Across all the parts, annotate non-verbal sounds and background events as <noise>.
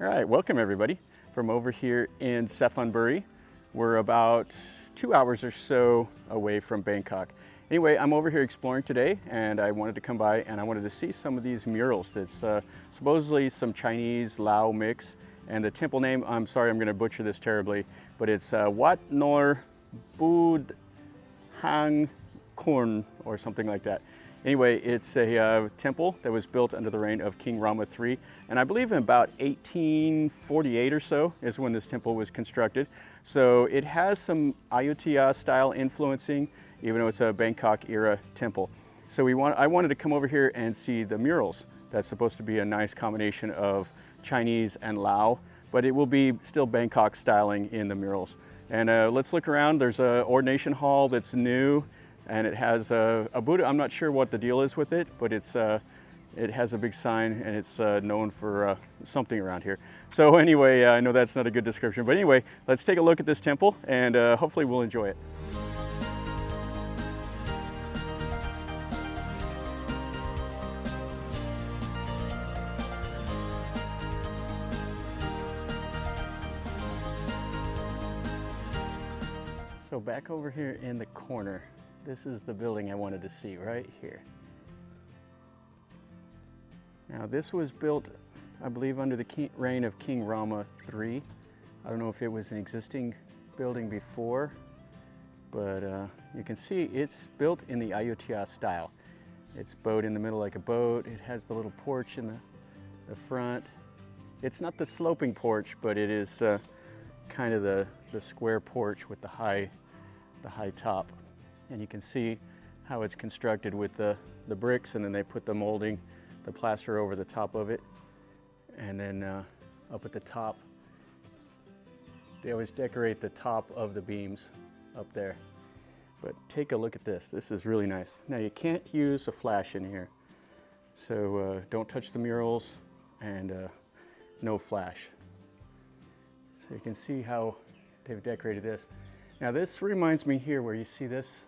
All right, welcome everybody from over here in Suphanburi. We're about two hours or so away from Bangkok. Anyway, I'm over here exploring today and I wanted to come by and I wanted to see some of these murals. That's uh, supposedly some Chinese Lao mix and the temple name, I'm sorry I'm gonna butcher this terribly, but it's uh, Wat Nor Bud Hang Kun or something like that. Anyway, it's a uh, temple that was built under the reign of King Rama III, and I believe in about 1848 or so is when this temple was constructed. So it has some Ayutthaya style influencing, even though it's a Bangkok era temple. So we want, I wanted to come over here and see the murals. That's supposed to be a nice combination of Chinese and Lao, but it will be still Bangkok styling in the murals. And uh, let's look around. There's a ordination hall that's new and it has a, a, Buddha. I'm not sure what the deal is with it, but it's uh, it has a big sign and it's uh, known for uh, something around here. So anyway, uh, I know that's not a good description, but anyway, let's take a look at this temple and uh, hopefully we'll enjoy it. So back over here in the corner, this is the building I wanted to see right here. Now this was built, I believe, under the king, reign of King Rama III. I don't know if it was an existing building before, but uh, you can see it's built in the Ayutthaya style. It's bowed in the middle like a boat. It has the little porch in the, the front. It's not the sloping porch, but it is uh, kind of the, the square porch with the high, the high top and you can see how it's constructed with the, the bricks and then they put the molding, the plaster over the top of it. And then uh, up at the top, they always decorate the top of the beams up there. But take a look at this. This is really nice. Now you can't use a flash in here. So uh, don't touch the murals and uh, no flash. So you can see how they've decorated this. Now this reminds me here where you see this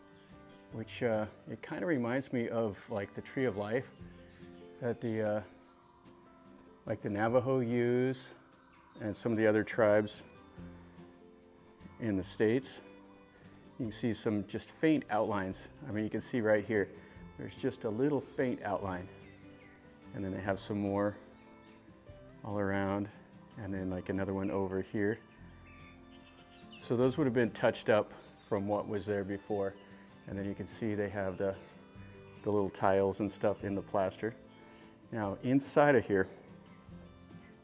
which uh, it kind of reminds me of like the tree of life that the uh, like the Navajo use and some of the other tribes in the States. You can see some just faint outlines. I mean, you can see right here, there's just a little faint outline. And then they have some more all around and then like another one over here. So those would have been touched up from what was there before. And then you can see they have the, the little tiles and stuff in the plaster. Now inside of here,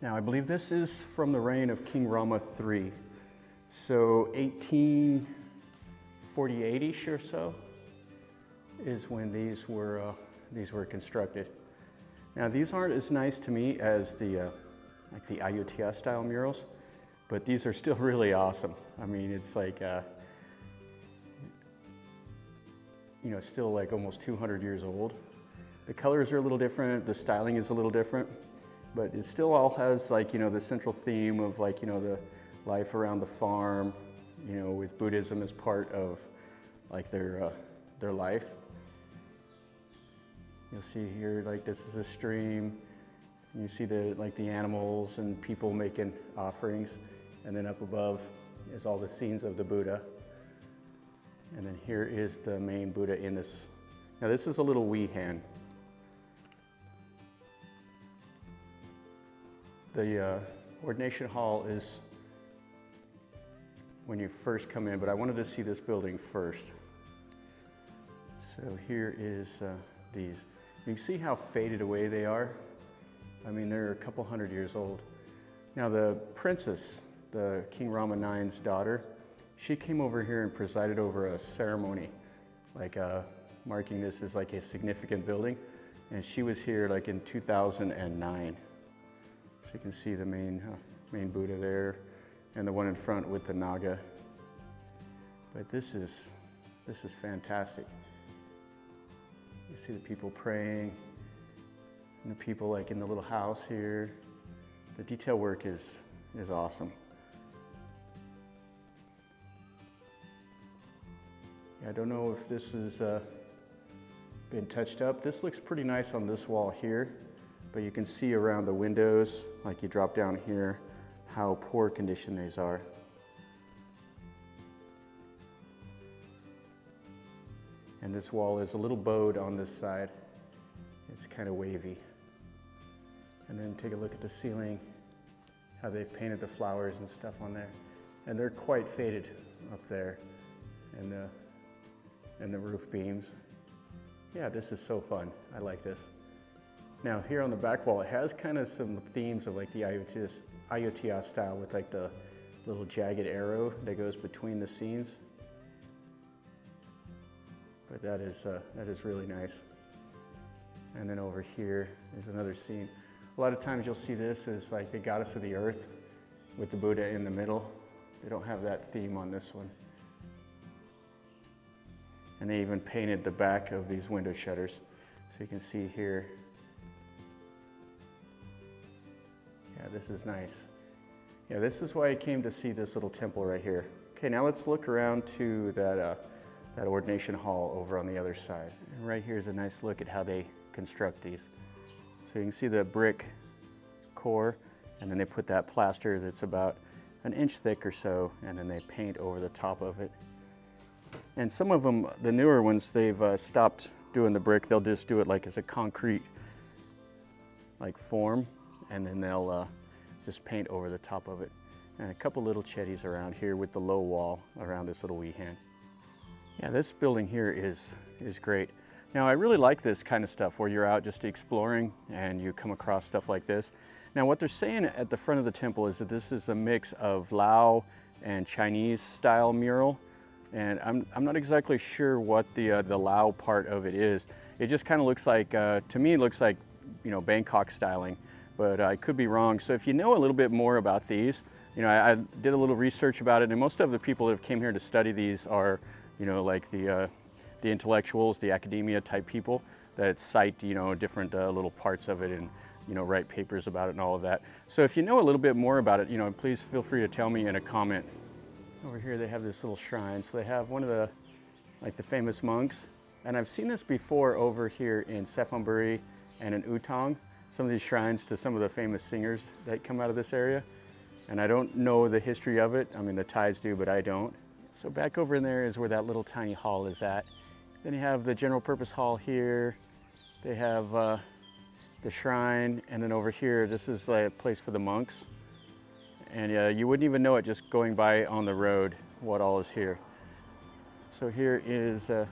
now I believe this is from the reign of King Rama III. So 1848-ish or so is when these were, uh, these were constructed. Now these aren't as nice to me as the, uh, like the Ayutthaya style murals, but these are still <laughs> really awesome. I mean, it's like, uh, you know, still like almost 200 years old. The colors are a little different, the styling is a little different, but it still all has like, you know, the central theme of like, you know, the life around the farm, you know, with Buddhism as part of like their, uh, their life. You'll see here, like this is a stream. You see the, like the animals and people making offerings. And then up above is all the scenes of the Buddha. And then here is the main Buddha in this. Now this is a little wihan. The uh, ordination hall is when you first come in, but I wanted to see this building first. So here is uh, these. You can see how faded away they are. I mean, they're a couple hundred years old. Now the princess, the King Rama IX's daughter, she came over here and presided over a ceremony, like uh, marking this as like a significant building. And she was here like in 2009. So you can see the main, uh, main Buddha there and the one in front with the Naga. But this is, this is fantastic. You see the people praying and the people like in the little house here. The detail work is, is awesome. I don't know if this has uh, been touched up. This looks pretty nice on this wall here. but you can see around the windows, like you drop down here, how poor condition these are. And this wall is a little bowed on this side. It's kind of wavy. And then take a look at the ceiling, how they've painted the flowers and stuff on there. And they're quite faded up there. And the, and the roof beams. Yeah, this is so fun. I like this. Now here on the back wall, it has kind of some themes of like the Ayutthaya, Ayutthaya style with like the little jagged arrow that goes between the scenes. But that is, uh, that is really nice. And then over here is another scene. A lot of times you'll see this as like the goddess of the earth with the Buddha in the middle. They don't have that theme on this one. And they even painted the back of these window shutters. So you can see here. Yeah, this is nice. Yeah, this is why I came to see this little temple right here. Okay, now let's look around to that, uh, that ordination hall over on the other side. And right here is a nice look at how they construct these. So you can see the brick core, and then they put that plaster that's about an inch thick or so, and then they paint over the top of it. And some of them, the newer ones, they've uh, stopped doing the brick. They'll just do it like as a concrete like form, and then they'll uh, just paint over the top of it. And a couple little chedis around here with the low wall around this little wihan. Yeah, this building here is, is great. Now I really like this kind of stuff where you're out just exploring and you come across stuff like this. Now what they're saying at the front of the temple is that this is a mix of Lao and Chinese style mural. And I'm, I'm not exactly sure what the, uh, the Lao part of it is. It just kind of looks like, uh, to me it looks like, you know, Bangkok styling, but I could be wrong. So if you know a little bit more about these, you know, I, I did a little research about it and most of the people that have came here to study these are, you know, like the, uh, the intellectuals, the academia type people that cite, you know, different uh, little parts of it and, you know, write papers about it and all of that. So if you know a little bit more about it, you know, please feel free to tell me in a comment. Over here they have this little shrine. So they have one of the, like the famous monks. And I've seen this before over here in Suphanburi and in U Thong. Some of these shrines to some of the famous singers that come out of this area. And I don't know the history of it. I mean, the Thais do, but I don't. So back over in there is where that little tiny hall is at. Then you have the general purpose hall here. They have uh, the shrine, and then over here, this is a place for the monks. And uh, you wouldn't even know it just going by on the road what all is here. So here is uh,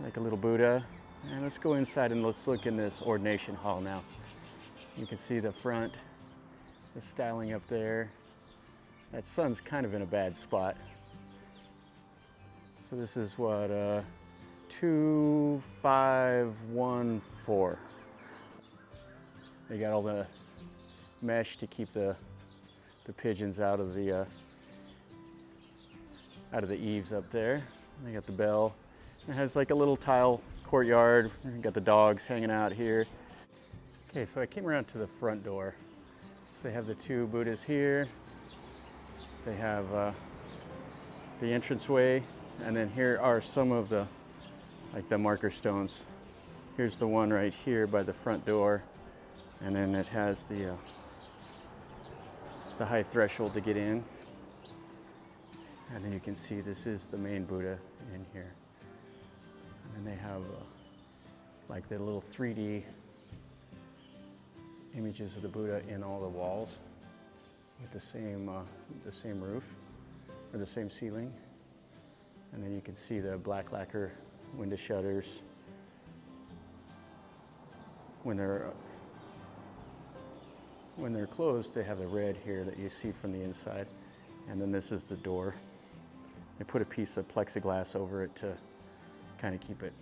like a little Buddha. And let's go inside and let's look in this ordination hall now. You can see the front, the styling up there. That sun's kind of in a bad spot. So this is what, uh, 2514. They got all the mesh to keep the, the pigeons out of the, uh, out of the eaves up there. They got the bell. It has like a little tile courtyard. You got the dogs hanging out here. Okay, so I came around to the front door. So they have the two Buddhas here. They have uh, the entranceway and then here are some of the, like the marker stones. Here's the one right here by the front door. And then it has the, uh, the high threshold to get in. And then you can see this is the main Buddha in here. And then they have uh, like the little 3D images of the Buddha in all the walls with the same, uh, the same roof or the same ceiling. And then you can see the black lacquer window shutters. When they're when they're closed, they have the red here that you see from the inside. And then this is the door. They put a piece of plexiglass over it to kind of keep it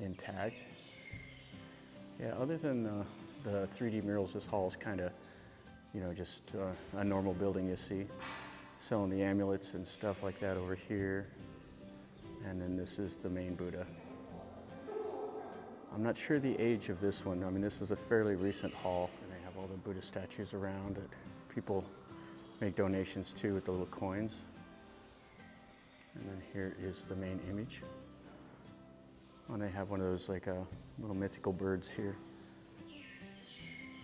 intact. Yeah, other than uh, the 3D murals, this hall is kind of, you know, just uh, a normal building you see selling the amulets and stuff like that over here. And then this is the main Buddha. I'm not sure the age of this one. I mean, this is a fairly recent hall, and they have all the Buddha statues around it. People make donations too with the little coins. And then here is the main image. And they have one of those like uh, little mythical birds here.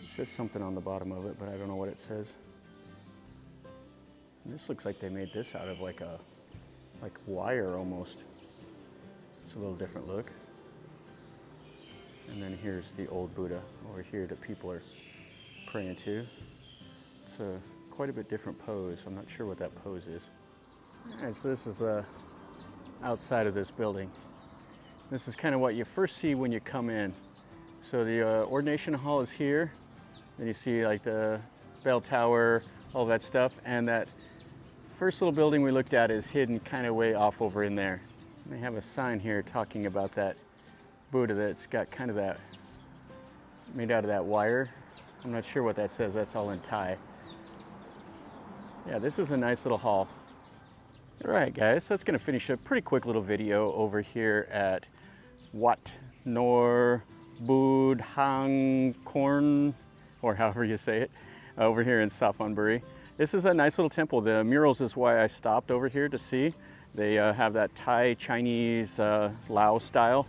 It says something on the bottom of it, but I don't know what it says. And this looks like they made this out of like a like wire almost. It's a little different look. And then here's the old Buddha over here that people are praying to. It's a quite a bit different pose. I'm not sure what that pose is. All right, so this is the outside of this building. This is kind of what you first see when you come in. So the uh, ordination hall is here. Then you see like the bell tower, all that stuff. And that first little building we looked at is hidden kind of way off over in there. They have a sign here talking about that Buddha that's got kind of that, made out of that wire. I'm not sure what that says, that's all in Thai. Yeah, this is a nice little hall. All right, guys, that's gonna finish a pretty quick little video over here at Wat Nor Bud Hang Korn, or however you say it, over here in Suphanburi. This is a nice little temple. The murals is why I stopped over here to see. They uh, have that Thai Chinese uh, Lao style,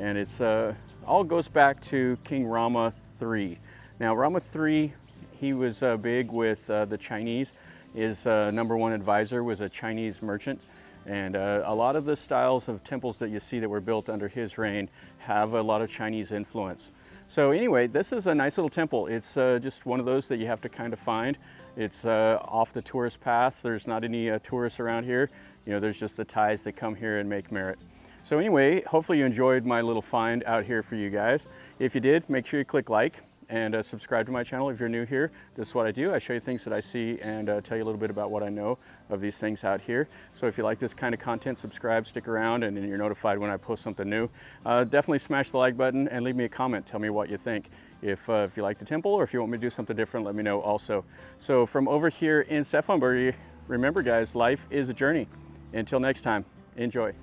and it's uh, all goes back to King Rama III. Now Rama III, he was uh, big with uh, the Chinese. His uh, number one advisor was a Chinese merchant. And uh, a lot of the styles of temples that you see that were built under his reign have a lot of Chinese influence. So anyway, this is a nice little temple. It's uh, just one of those that you have to kind of find. It's uh, off the tourist path. There's not any uh, tourists around here. You know, there's just the Thais that come here and make merit. So anyway, hopefully you enjoyed my little find out here for you guys. If you did, make sure you click like and uh, subscribe to my channel if you're new here. This is what I do. I show you things that I see and uh, tell you a little bit about what I know of these things out here. So if you like this kind of content, subscribe, stick around, and you're notified when I post something new. Uh, definitely smash the like button and leave me a comment. Tell me what you think. If, uh, if you like the temple or if you want me to do something different, let me know also. So from over here in Suphanburi, remember guys, life is a journey. Until next time, enjoy.